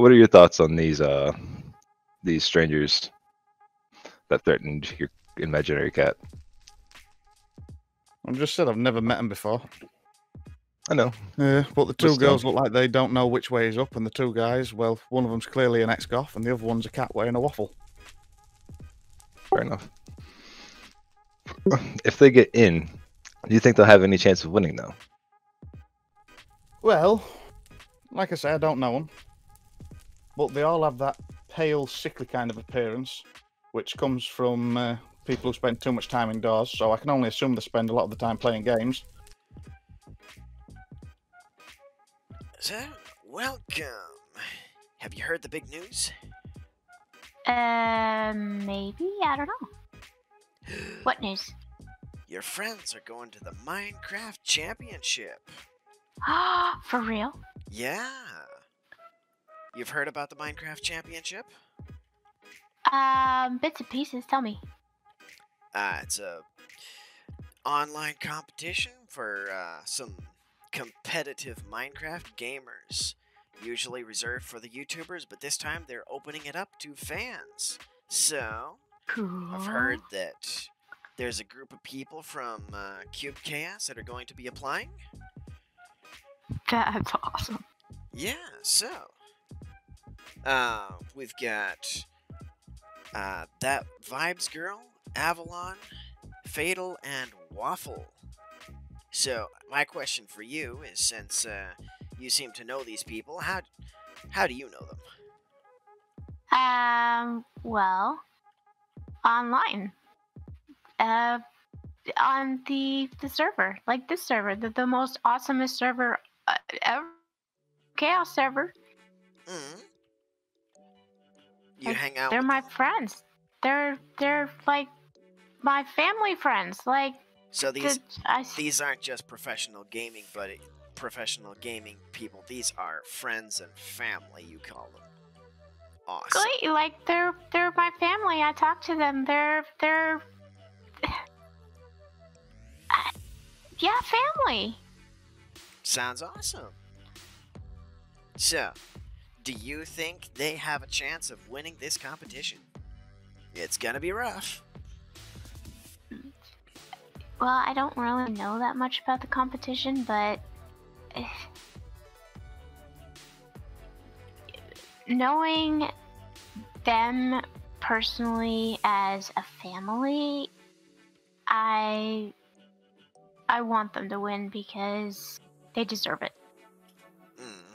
what are your thoughts on these uh these strangers that threatened your imaginary cat? I'm just said I've never met them before. I know. Yeah, but the two still- girls look like they don't know which way is up, and the two guys, well, one of them's clearly an ex-goth, and the other one's a cat wearing a waffle. Fair enough. If they get in, do you think they'll have any chance of winning though? Well, like I say, I don't know them, but they all have that pale, sickly kind of appearance, which comes from uh, people who spend too much time indoors. So I can only assume they spend a lot of the time playing games. So, welcome. Have you heard the big news? Um, maybe I don't know. What news? Your friends are going to the Minecraft Championship. Ah, For real? Yeah. You've heard about the Minecraft Championship? Um, bits and pieces. Tell me. Uh, it's a online competition for uh, some competitive Minecraft gamers. Usually reserved for the YouTubers, but this time they're opening it up to fans. So, Cool. I've heard that there's a group of people from uh, Cube Chaos that are going to be applying. That's awesome. Yeah, so uh, we've got uh, that Vibes Girl, Avalon, phAtl, and Waffle. So my question for you is, since uh, you seem to know these people, how how do you know them? Um, well, online. Uh, on the the server, like this server, the, the most awesomest server uh, ever, chaos server. Mm. You hang out. They're my friends. They're they're like my family friends. Like so these the, I, these aren't just professional gaming, but it, professional gaming people. These are friends and family. You call them. Awesome. Great, like they're they're my family. I talk to them. They're they're yeah, family. Sounds awesome. So, do you think they have a chance of winning this competition? It's gonna be rough. Well, I don't really know that much about the competition, but eh, knowing them personally as a family, I I want them to win because they deserve it. Mm.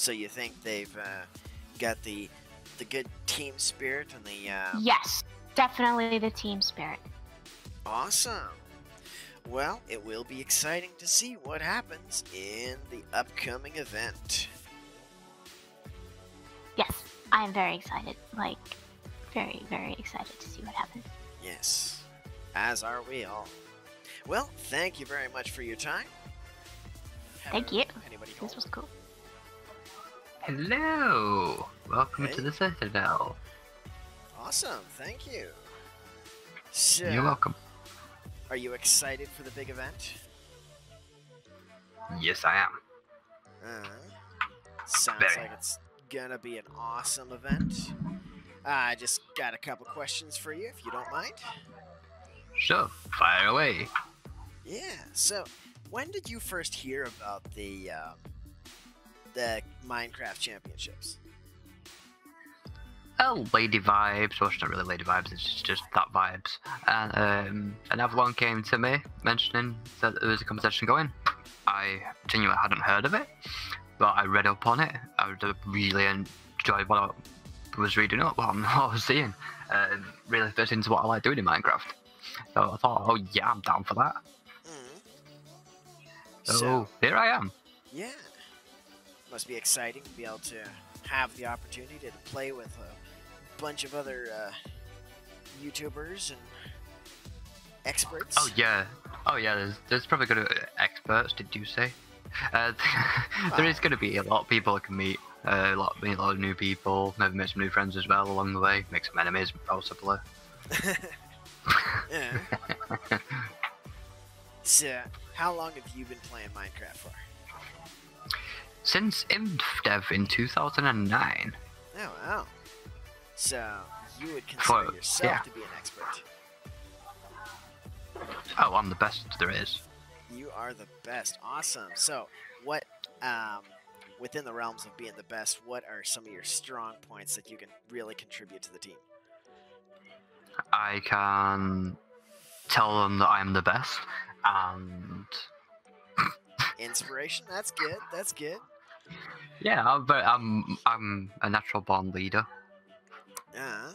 So you think they've uh, got the the good team spirit and the uh, Yes, definitely the team spirit. awesome? Well, it will be exciting to see what happens in the upcoming event. Yes, I am very excited. Like, very, very excited to see what happens. Yes, as are we all. Well, thank you very much for your time. Thank Have you. Anybody This home? was cool. Hello! Welcome Hey. to the Citadel. Awesome, thank you. So, You're welcome. are you excited for the big event? Yes, I am. Uh, sounds Very. like it's gonna be an awesome event. I just got a couple questions for you, if you don't mind. Sure, fire away. Yeah. So, when did you first hear about the um, the Minecraft Championships? Oh, Lady Vibes. Well, it's not really Lady Vibes, it's just that Vibes. And um, an Avalon came to me mentioning that there was a competition going. I genuinely hadn't heard of it, but I read up on it. I really enjoyed what I was reading up, what I was seeing. Um, really fit into what I like doing in Minecraft. So I thought, oh yeah, I'm down for that. Mm. So, here I am. Yeah. Must be exciting to be able to have the opportunity to play with a bunch of other uh, YouTubers and experts. Oh yeah, oh yeah. There's there's probably going to be experts. Did you say? Uh, there is going to be a lot of people I can meet. Uh, a lot, meet a lot of new people. Maybe make some new friends as well along the way. Make some enemies possibly. yeah. So, how long have you been playing Minecraft for? Since InfDev in 2009. Oh wow. So you would consider For- yourself yeah. to be an expert. Oh, I'm the best there is. You are the best. Awesome. So what um within the realms of being the best, what are some of your strong points that you can really contribute to the team? I can tell them that I'm the best, and Inspiration, that's good. That's good. Yeah, I'm, very, I'm I'm a natural born leader. Yeah.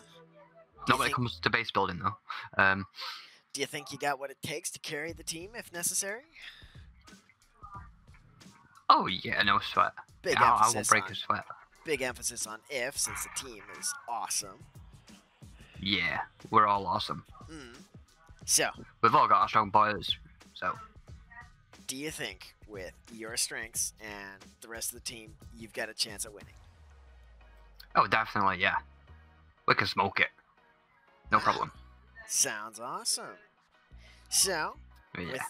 Not when think- it comes to base building though. Um, do you think you got what it takes to carry the team if necessary? oh yeah, no sweat. Big I, I emphasis won't break on a sweat. big emphasis on if since the team is awesome. Yeah, we're all awesome. Mm. So, We've all got our strong boys, so do you think with your strengths and the rest of the team, you've got a chance at winning? oh definitely yeah. We can smoke it. No problem. Sounds awesome. So, Yeah. with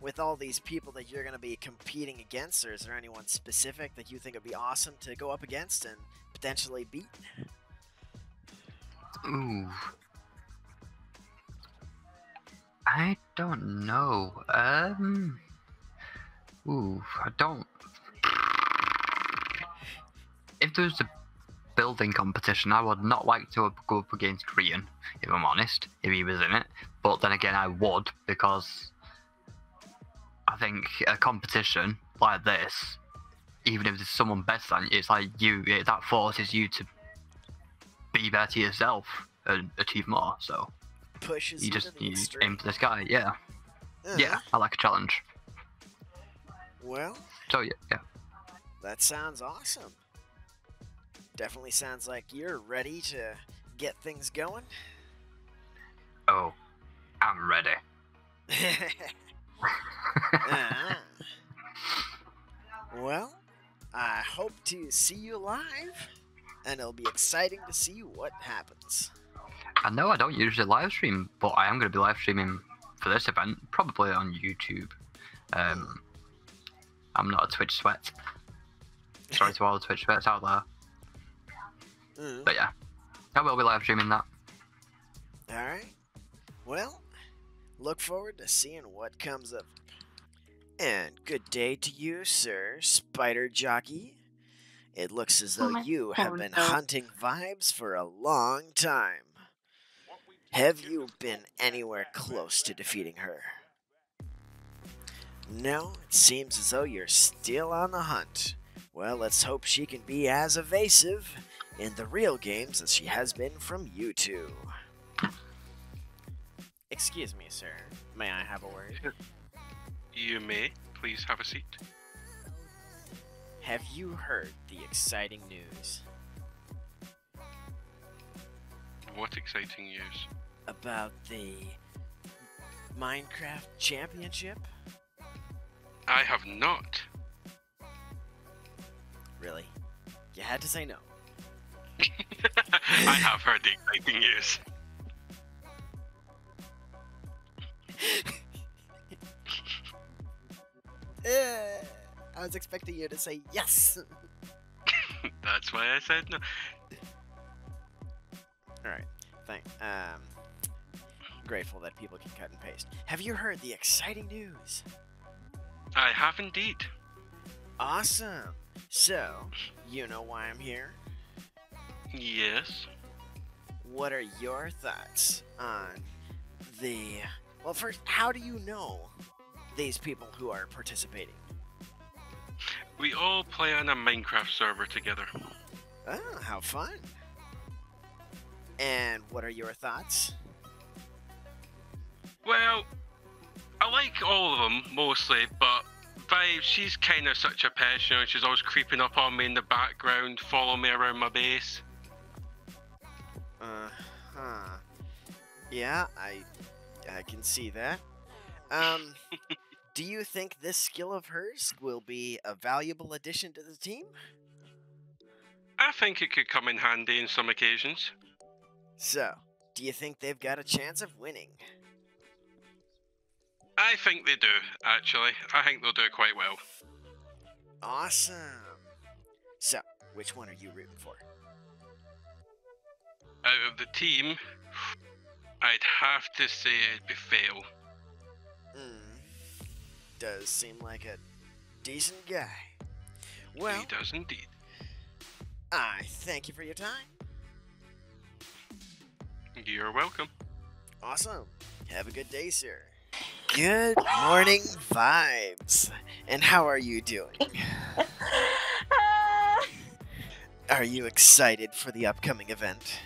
with all these people that you're going to be competing against, or is there anyone specific that you think would be awesome to go up against and potentially beat? Ooh. I don't know. Um. Ooh, I don't. If there's a building competition, I would not like to go up against Grian, if I'm honest, if he was in it. But then again, I would, because I think a competition like this, even if there's someone better than you, it's like you, it, that forces you to be better yourself and achieve more. So Pushes you just you aim for the sky. Yeah, Uh-huh. yeah. I like a challenge. Well, So yeah, yeah. that sounds awesome. Definitely sounds like you're ready to get things going. Oh, I'm ready. Uh-huh. well, I hope to see you live, and it'll be exciting to see what happens. I know I don't usually live stream, but I am going to be live streaming for this event, probably on YouTube. Um, I'm not a Twitch sweat. Sorry to all the Twitch sweats out there, Mm, but yeah, I will be live streaming that. All right. Well, look forward to seeing what comes up. And good day to you, sir, Spider Jockey. It looks as though Oh my you have been God. hunting vibes for a long time. Have you been anywhere close to defeating her? No, it seems as though you're still on the hunt. Well, let's hope she can be as evasive in the real games as she has been from you two. Excuse me, sir. May I have a word? You may. Please have a seat. Have you heard the exciting news What exciting news. about the Minecraft Championship? I have not. Really? You had to say no. I have heard the exciting news. Eh, I was expecting you to say yes. That's why I said no. All right. Thank. Um. Grateful that people can cut and paste. Have you heard the exciting news? I have indeed. Awesome. So, you know why I'm here? Yes. What are your thoughts on the. Well, first, how do you know these people who are participating? We all play on a Minecraft server together. Oh, how fun. And what are your thoughts? Well, I like all of them mostly, but Vibe, she's kind of such a pest, you know, she's always creeping up on me in the background, following me around my base. Uh huh. Yeah, I I can see that. Um do you think this skill of hers will be a valuable addition to the team? I think it could come in handy in some occasions. So, do you think they've got a chance of winning? I think they do, actually. I think they'll do quite well. Awesome. So, which one are you rooting for? Out of the team, I'd have to say it'd be Fail. Hmm. Does seem like a decent guy. Well, he does indeed. I thank you for your time. You're welcome. Awesome. Have a good day, sir. Good morning, vibes. And how are you doing? Ah, Are you excited for the upcoming event?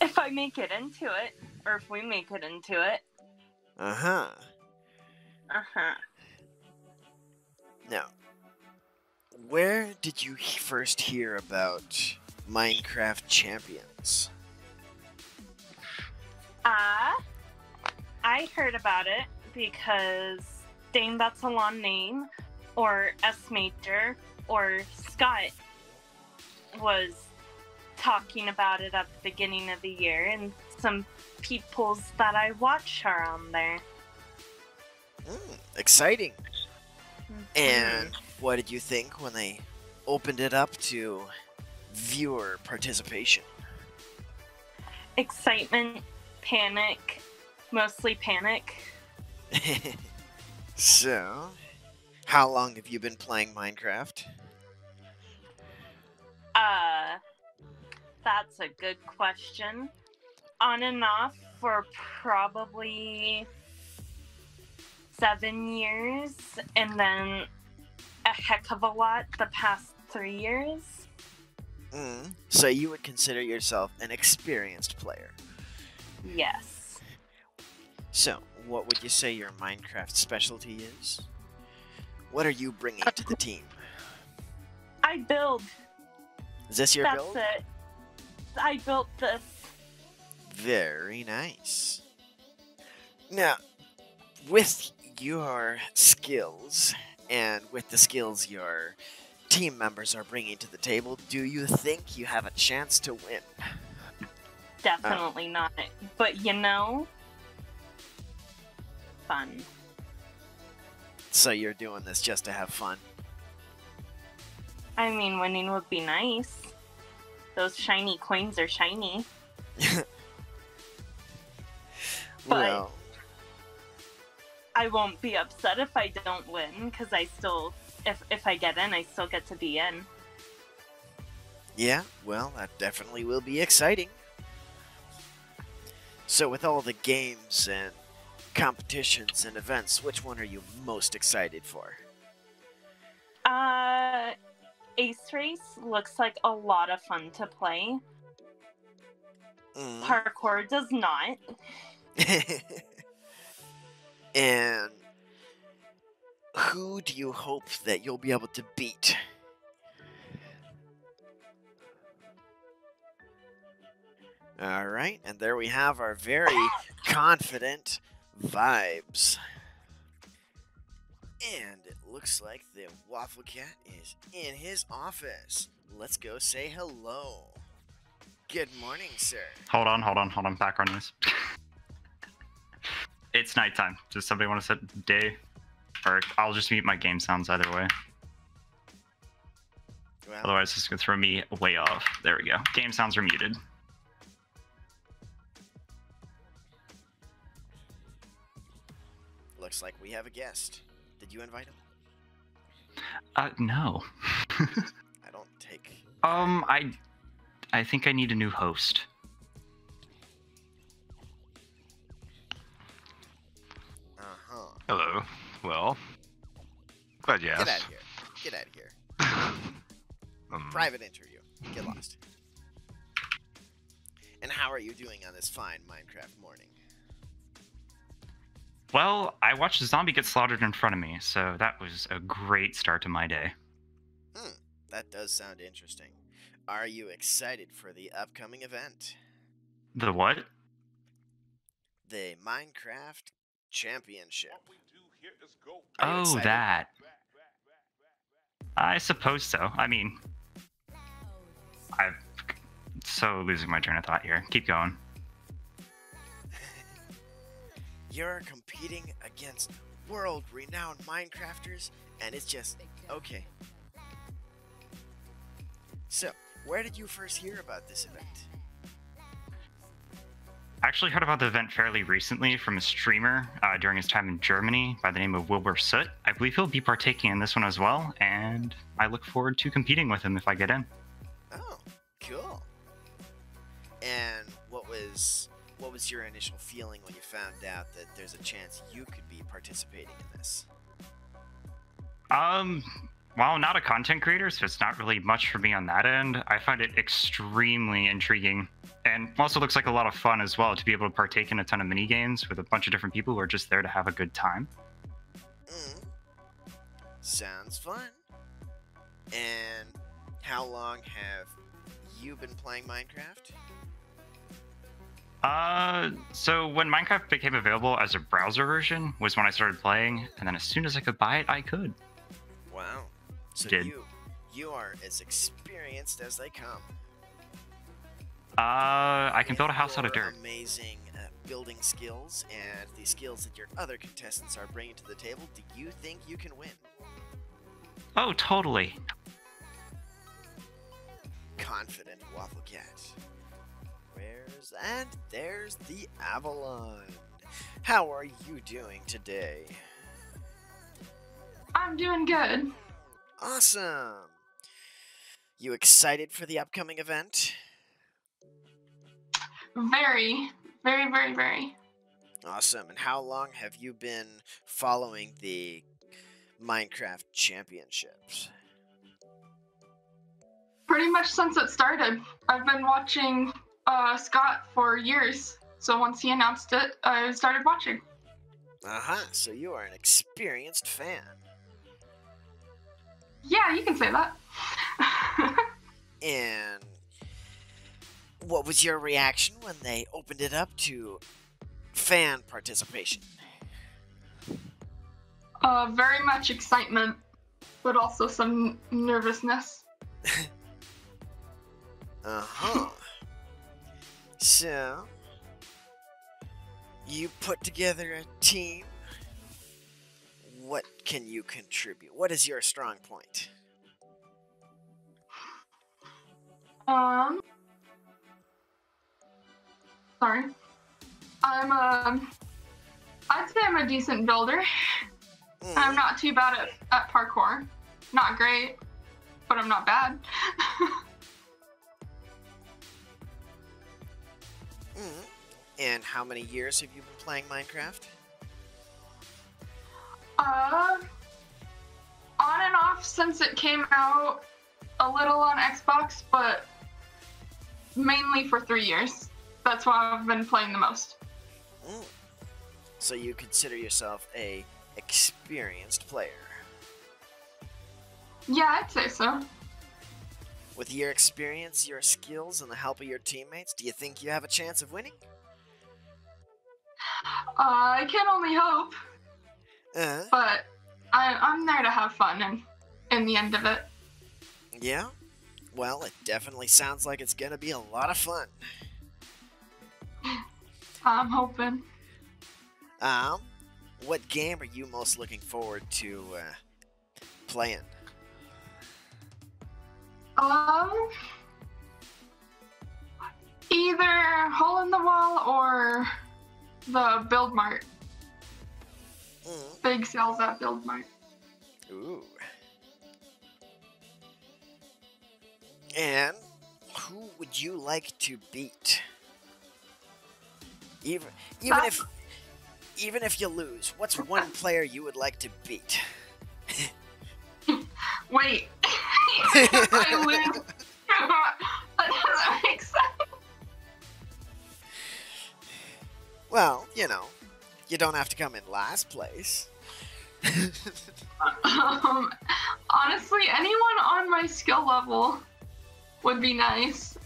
if I make it into it, or if we make it into it. Uh huh. Uh huh. Now, where did you first hear about Minecraft Champions? Uh, I heard about it because Dang That's a Long Name, or S Major, or Scott was talking about it at the beginning of the year, and some peoples that I watch are on there. Hmm, exciting. And what did you think when they opened it up to viewer participation? Excitement, panic, mostly panic. so, how long have you been playing Minecraft? Uh, that's a good question. On and off for probably seven years, and then a heck of a lot the past three years. Mm, so you would consider yourself an experienced player. Yes. So, what would you say your Minecraft specialty is? What are you bringing to the team? I build. Is this your that's build? it. I built this. Very nice. Now, with your skills and with the skills your team members are bringing to the table, do you think you have a chance to win? Definitely not. But you know, fun. So you're doing this just to have fun? I mean, winning would be nice. Those shiny coins are shiny. But- well, I won't be upset if I don't win because I still, if if I get in, I still get to be in. yeah, well, that definitely will be exciting. So, with all the games and competitions and events, which one are you most excited for? Uh, Ace Race looks like a lot of fun to play. Mm. Parkour does not. and who do you hope that you'll be able to beat? All right, and there we have our very confident vibes. And it looks like the Waffle Cat is in his office. Let's go say hello. Good morning, sir. Hold on, hold on, hold on. Background noise. it's nighttime. Does somebody want to set day? Or I'll just mute my game sounds either way. Well, Otherwise, it's gonna throw me way off. There we go. Game sounds are muted. Looks like we have a guest. Did you invite him? Uh, no. I don't take. um, I, I think I need a new host. Uh huh. Hello. Well, glad you asked. Get out of here. Get out of here. Um, Private interview. Get lost. And how are you doing on this fine Minecraft morning? Well, I watched a zombie get slaughtered in front of me, so that was a great start to my day. Hmm, That does sound interesting. Are you excited for the upcoming event? The what? The Minecraft Championship. Oh, that. I suppose so. I mean, I'm so losing my train of thought here. Keep going. You're competing against world renowned Minecrafters, and it's just okay. So, where did you first hear about this event? I actually heard about the event fairly recently from a streamer uh, during his time in Germany by the name of Wilbur Soot. I believe he'll be partaking in this one as well, and I look forward to competing with him if I get in. Oh, cool. And what was what was your initial feeling when you found out that there's a chance you could be participating in this? Um, while I'm not a content creator, so it's not really much for me on that end, I find it extremely intriguing. And also looks like a lot of fun as well to be able to partake in a ton of mini games with a bunch of different people who are just there to have a good time. Mm. Sounds fun. And how long have you been playing Minecraft? Uh, so when Minecraft became available as a browser version was when I started playing, and then as soon as I could buy it, I could. Wow. So Did. you you are as experienced as they come. Uh, I can With build a house out of dirt. Amazing uh, building skills and the skills that your other contestants are bringing to the table. Do you think you can win? Oh, totally. Confident Waffle Cat. Where's and there's the Avalon. How are you doing today? I'm doing good. Awesome. You excited for the upcoming event? Very, very, very, very. Awesome. And how long have you been following the Minecraft Championships? Pretty much since it started. I've been watching uh, Scott for years. So once he announced it, I started watching. Uh-huh. So you are an experienced fan. Yeah, you can say that. And what was your reaction when they opened it up to fan participation? uh, very much excitement, but also some nervousness. Uh-huh. So you put together a team. What can you contribute? What is your strong point? Um, sorry. I'm um, I'd say I'm a decent builder. Mm, I'm not too bad at, at parkour. Not great, but I'm not bad. mm. And how many years have you been playing Minecraft? uh, on and off since it came out, a little on Xbox, but mainly for three years. That's why I've been playing the most. Mm. So you consider yourself a experienced player. Yeah, I'd say so. With your experience, your skills, and the help of your teammates, do you think you have a chance of winning? Uh, I can only hope, Uh, but I, I'm there to have fun and in the end of it. yeah? Well, it definitely sounds like it's gonna be a lot of fun. I'm hoping. Um, what game are you most looking forward to uh, playing? Um, either Hole in the Wall or the Build Mart. Mm. Big sales at Build Mart. Ooh. And who would you like to beat? Even even Uh, if even if you lose, what's one player you would like to beat? Wait. I lose. that doesn't make sense. Well, you know, you don't have to come in last place. Um, honestly, anyone on my skill level would be nice.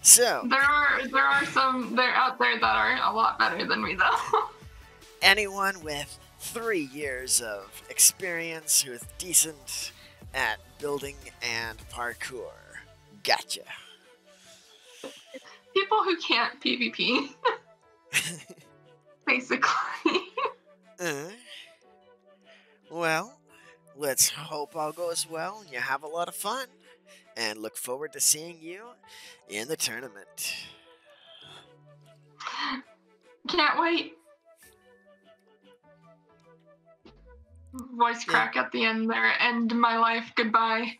So, There are there are some there out there that are a lot better than me though. anyone with three years of experience who's decent at building and parkour. Gotcha. People who can't PvP, basically. Uh, well, let's hope all goes well and you have a lot of fun. and look forward to seeing you in the tournament. Can't wait. Voice Yeah. crack at the end there. End my life. Goodbye.